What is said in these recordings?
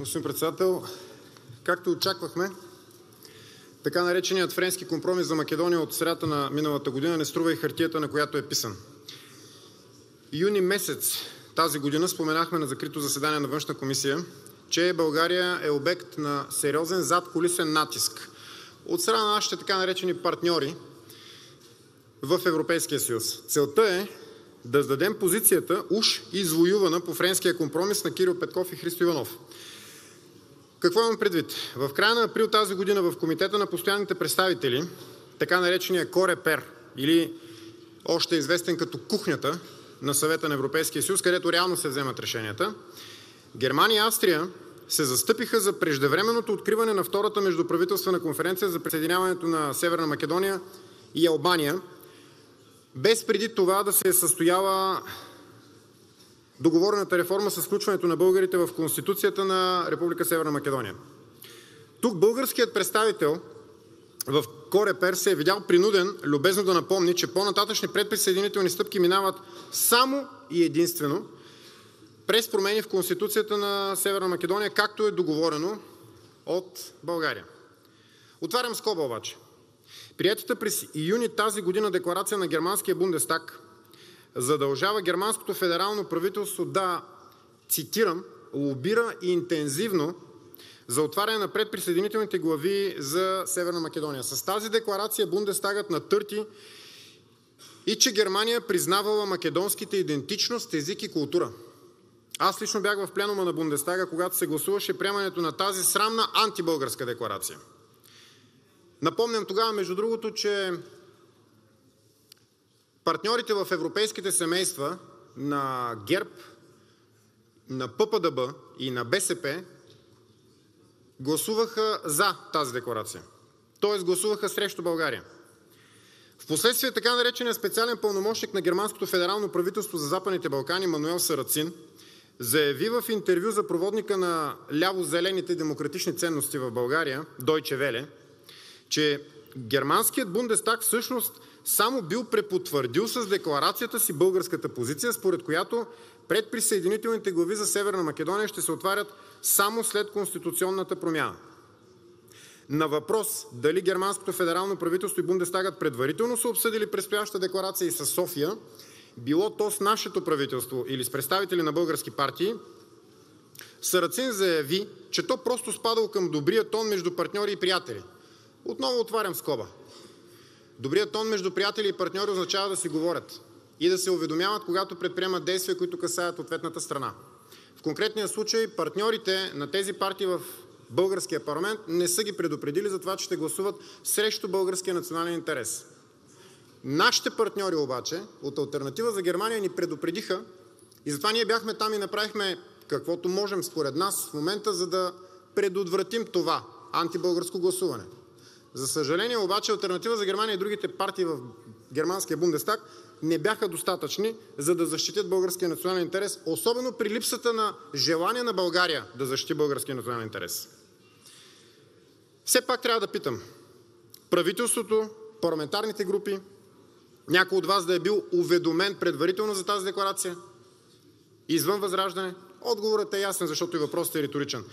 господин Председател. Както очаквахме, така нареченият френски компромис за Македония от средата на миналата година не струва и хартията, на която е писан. Юни месец тази година споменахме на закрито заседание на Външна комисия, че България е обект на сериозен задкулисен натиск от страна на нашите така наречени партньори в Европейския съюз. Целта е да сдадем позицията, уж извоювана по френския компромис на Кирил Петков и Христо Иванов. Какво имам предвид? В края на април тази година в Комитета на постоянните представители, така наречения Корепер, или още известен като кухнята на Съвета на Европейския съюз, където реално се вземат решенията, Германия и Австрия се застъпиха за преждевременното откриване на Втората междуправителствена конференция за присъединяването на Северна Македония и Албания, без преди това да се е състояла договорената реформа с включването на българите в Конституцията на Република Северна Македония. Тук българският представител в Корепер се е видял принуден любезно да напомни, че по-нататъчни предприсъединителни стъпки минават само и единствено през промени в Конституцията на Северна Македония, както е договорено от България. Отварям скоба обаче. Приетата през юни тази година декларация на германския Бундестаг задължава германското федерално правителство да, цитирам, лобира интензивно за отваряне на предприсъединителните глави за Северна Македония. С тази декларация Бундестагът натърти и че Германия признавала македонските идентичност, език и култура. Аз лично бях в пленума на Бундестага, когато се гласуваше приемането на тази срамна антибългарска декларация. Напомням тогава, между другото, че партньорите в европейските семейства на ГЕРБ, на ППДБ и на БСП гласуваха за тази декларация, тоест гласуваха срещу България. Впоследствие така нареченият специален пълномощник на германското федерално правителство за Западните Балкани Мануел Сарацин заяви в интервю за проводника на ляво-зелените демократични ценности в България Deutsche Welle, че германският Бундестаг всъщност само бил препотвърдил с декларацията си българската позиция, според която предприсъединителните глави за Северна Македония ще се отварят само след конституционната промяна. На въпрос дали германското федерално правителство и Бундестагът предварително са обсъдили предстояща декларация и със София, било то с нашето правителство или с представители на български партии, Сарацин заяви, че то просто спадало към добрия тон между партньори и приятели. Отново отварям скоба. Добрият тон между приятели и партньори означава да си говорят и да се уведомяват, когато предприемат действия, които касаят ответната страна. В конкретния случай партньорите на тези партии в българския парламент не са ги предупредили за това, че ще гласуват срещу българския национален интерес. Нашите партньори обаче от Алтернатива за Германия ни предупредиха и затова ние бяхме там и направихме каквото можем според нас в момента, за да предотвратим това антибългарско гласуване. За съжаление обаче Алтернатива за Германия и другите партии в германския Бундестаг не бяха достатъчни, за да защитят българския национален интерес, особено при липсата на желание на България да защити българския национален интерес. Все пак трябва да питам правителството, парламентарните групи, някой от Вас да е бил уведомен предварително за тази декларация извън ВЪЗРАЖДАНЕ? Отговорът е ясен, защото и въпросът е риторичен.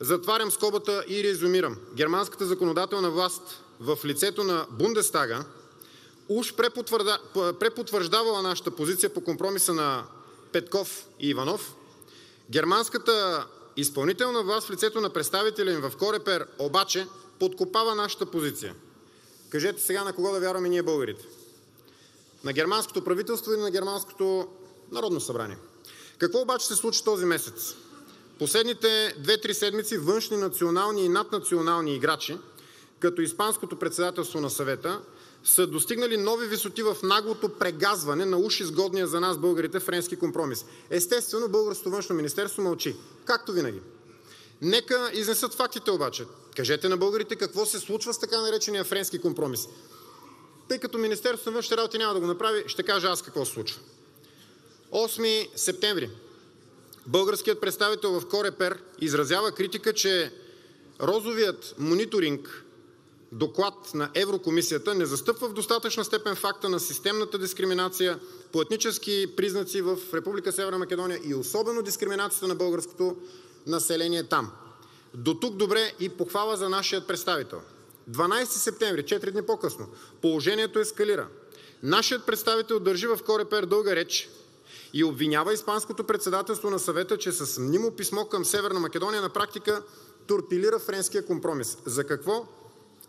Затварям скобата и резюмирам. Германската законодателна власт в лицето на Бундестага уж препотвърждавала нашата позиция по компромиса на Петков и Иванов. Германската изпълнителна власт в лицето на представителя им в Корепер обаче подкопава нашата позиция. Кажете сега на кого да вярваме ние българите? На германското правителство или на германското народно събрание? Какво обаче се случи този месец? Последните две-три седмици външни, национални и наднационални играчи, като Испанското председателство на Съвета, са достигнали нови висоти в наглото прегазване на уж изгодния за нас българите френски компромис. Естествено, българското външно министерство мълчи, както винаги. Нека изнесат фактите обаче. Кажете на българите какво се случва с така наречения френски компромис. Тъй като Министерството на външните работи няма да го направи, ще кажа аз какво се случва. 8 септември българският представител в Корепер изразява критика, че розовият мониторинг доклад на Еврокомисията не застъпва в достатъчна степен факта на системната дискриминация по етнически признаци в Република Северна Македония и особено дискриминацията на българското население там. Дотук добре и похвала за нашия представител. 12 септември, 4 дни по-късно, положението ескалира. Нашият представител държи в Корепер дълга реч и обвинява Испанското председателство на Съвета, че с мнимо писмо към Северна Македония на практика торпилира френския компромис. За какво?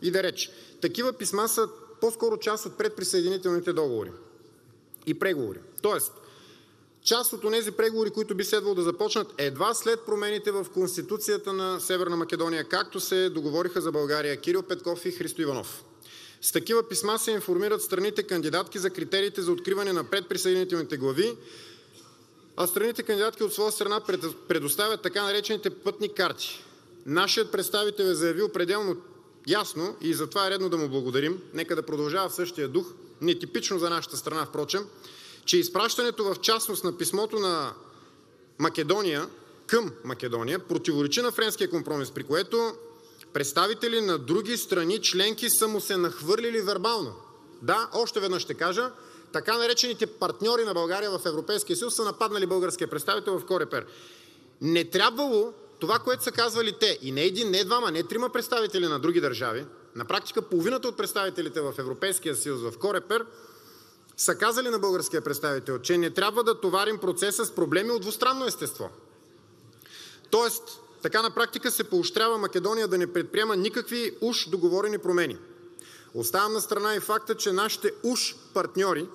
И да реч. Такива писма са по-скоро част от предприсъединителните договори и преговори. Тоест част от онези преговори, които би следвало да започнат едва след промените в Конституцията на Северна Македония, както се договориха за България Кирил Петков и Христо Иванов. С такива писма се информират страните кандидатки за критериите за откриване на предприсъединителните глави, а страните кандидатки от своя страна предоставят така наречените пътни карти. Нашият представител е заявил пределно ясно и затова е редно да му благодарим, нека да продължава в същия дух, нетипично за нашата страна впрочем, че изпращането в частност на писмото на Македония към Македония противоречи на Френския компромис, при което представители на други страни членки са му се нахвърлили вербално. Да, още веднъж ще кажа, така наречените партньори на България в Европейския съюз са нападнали българския представител в Корепер. Не трябвало това, което са казвали те, и не един, не двама, не трима представители на други държави, на практика половината от представителите в Европейския съюз в Корепер са казали на българския представител, че не трябва да товарим процеса с проблеми от двустранно естество. Тоест така на практика се поощрява Македония да не предприема никакви уж договорени промени. Оставям на страна и факта, че нашите уж партньори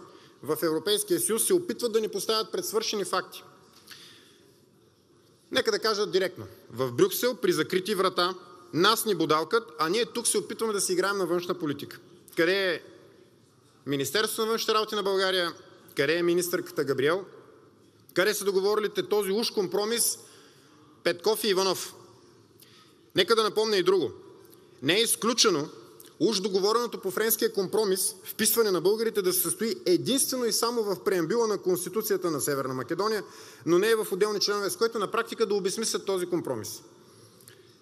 в Европейския съюз се опитват да ни поставят пред свършени факти. Нека да кажа директно. В Брюксел при закрити врата нас ни бодалкат, а ние тук се опитваме да си играем на външна политика. Къде е Министерството на външните работи на България, къде е министърката Габриел, къде са договорилите този уж компромис Петков и Иванов. Нека да напомня и друго. Не е изключено уж договореното по Френския компромис вписване на българите да се състои единствено и само в преамбюла на Конституцията на Северна Македония, но не и в отделни членове, с което на практика да обезсмислят този компромис.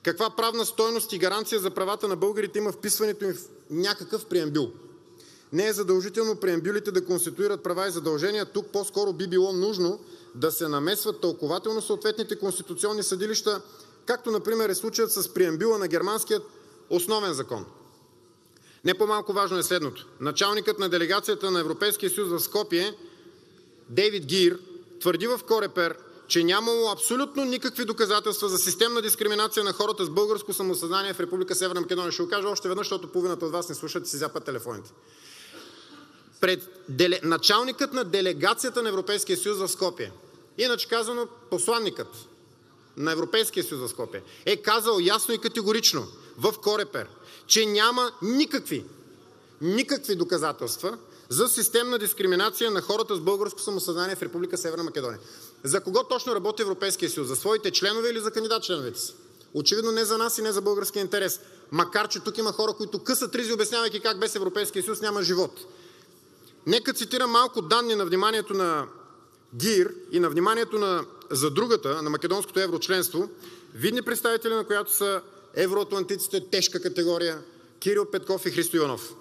Каква правна стойност и гаранция за правата на българите има вписването им в някакъв преамбюл? Не е задължително преамбюлите да конституират права и задължения. Тук по-скоро би било нужно да се намесват тълкователно съответните конституционни съдилища, както например е случаят с преамбюла на германският основен закон. Не по-малко важно е следното. Началникът на делегацията на Европейския съюз в Скопие Дейвид Гир твърди в Корепер, че нямало абсолютно никакви доказателства за системна дискриминация на хората с българско самосъзнание в Република Северна Македония. Ще го кажа още веднъж, защото половината от вас не слушат и си запят телефоните. Пред деле... началникът на делегацията на Европейския съюз в Скопие, иначе казано посланникът на Европейския съюз в Скопие, е казал ясно и категорично в Корепер, че няма никакви, никакви доказателства за системна дискриминация на хората с българско самосъзнание в Република Северна Македония. За кого точно работи Европейския съюз? За своите членове или за кандидат членовете си? Очевидно не за нас и не за българския интерес. Макар, че тук има хора, които късат ризи, обяснявайки как без Европейския съюз няма живот. Нека цитирам малко данни на вниманието на ГИР и на вниманието на за другата, на македонското еврочленство, видни представители на която са евроатлантиците, тежка категория, Кирил Петков и Христо Иванов.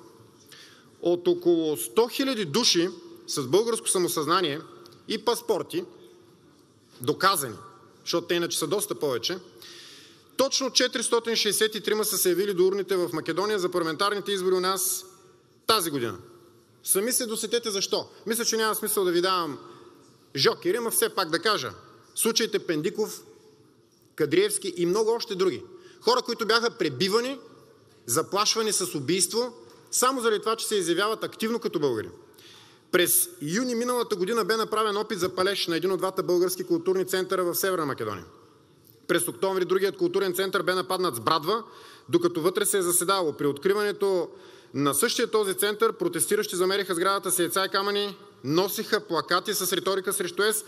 От около 100 000 души с българско самосъзнание и паспорти, доказани, защото те иначе са доста повече, точно 463 са се явили до урните в Македония за парламентарните избори у нас тази година. Сами се досетете защо. Мисля, че няма смисъл да ви давам жокери, но все пак да кажа. Случаите Пендиков, Кадриевски и много още други. Хора, които бяха пребивани, заплашвани с убийство, само заради това, че се изявяват активно като българи. През юни миналата година бе направен опит за палеж на един от двата български културни центъра в Северна Македония. През октомври другият културен център бе нападнат с брадва, докато вътре се е заседавало. При откриването на същия този център протестиращи замериха сградата с яйца и камъни, носиха плакати с риторика срещу ЕС,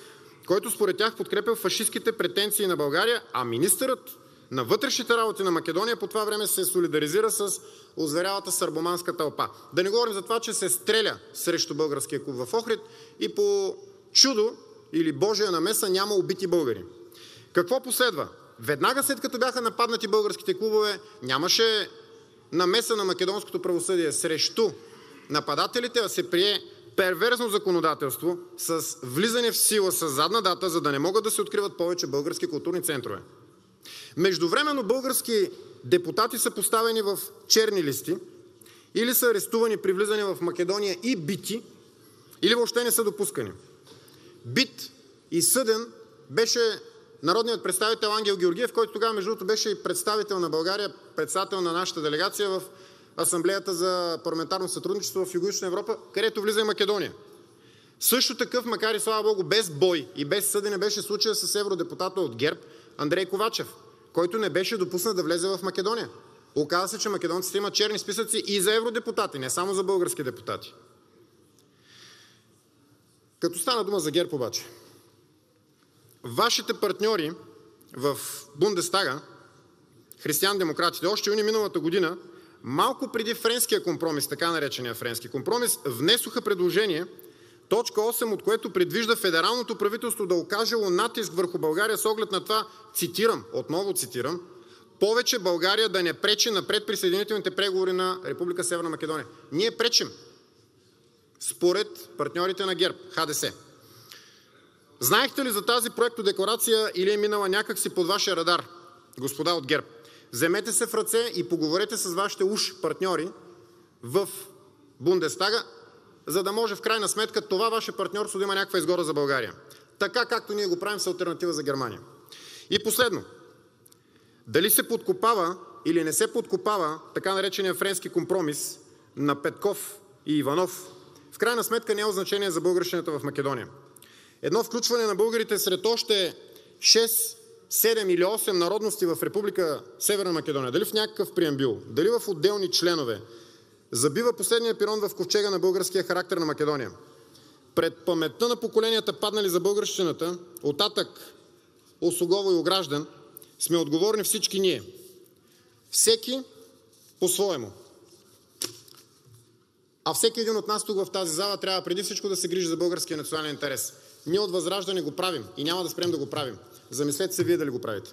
който според тях подкрепял фашистските претенции на България, а министърът на вътрешните работи на Македония по това време се солидаризира с озверялата сърбоманска тълпа. Да не говорим за това, че се стреля срещу българския клуб в Охрид и по чудо или божия намеса няма убити българи. Какво последва? Веднага след като бяха нападнати българските клубове, нямаше намеса на македонското правосъдие срещу нападателите, а се прие перверзно законодателство с влизане в сила със задна дата, за да не могат да се откриват повече български културни центрове. Междувременно български депутати са поставени в черни листи или са арестувани при влизане в Македония и бити, или въобще не са допускани. Бит и съден беше народният представител Ангел Георгиев, който тогава, между другото, беше и представител на България, председател на нашата делегация в Асамблеята за парламентарно сътрудничество в Югоизточна Европа, където влиза и Македония. Също такъв, макар и слава богу, без бой и без съдене беше случая с евродепутата от ГЕРБ Андрей Ковачев, който не беше допуснат да влезе в Македония. Оказа се, че македонците имат черни списъци и за евродепутати, не само за български депутати. Като стана дума за ГЕРБ обаче, Вашите партньори в Бундестага, християн-демократите, още юни миналата година, малко преди френския компромис, така наречения френски компромис, внесоха предложение, точка 8 от което предвижда федералното правителство да окажело натиск върху България с оглед на това, цитирам, отново цитирам, повече България да не пречи на предприсъединителните преговори на Република Северна Македония. Ние пречим според партньорите на ГЕРБ, ХДС. Знаехте ли за тази проектодекларация или е минала някак си под Вашия радар, господа от ГЕРБ? Вземете се в ръце и поговорете с Вашите уж партньори в Бундестага, за да може в крайна сметка това Ваше партньорство да има някаква изгода за България. Така, както ние го правим с алтернатива за Германия. И последно, дали се подкопава или не се подкопава така наречения френски компромис на Петков и Иванов, в крайна сметка няма значение за българщината в Македония. Едно включване на българите сред още 6, 7 или 8 народности в Република Северна Македония, дали в някакъв преамбюл, дали в отделни членове, забива последния пирон в ковчега на българския характер на Македония. Пред паметта на поколенията, паднали за българщината, оттатък Осогово и Ограждан, сме отговорни всички ние. Всеки по-своему. А всеки един от нас тук в тази зала трябва преди всичко да се грижи за българския национален интерес. Ние от ВЪЗРАЖДАНЕ го правим и няма да спрем да го правим. Замислете се Вие дали го правите.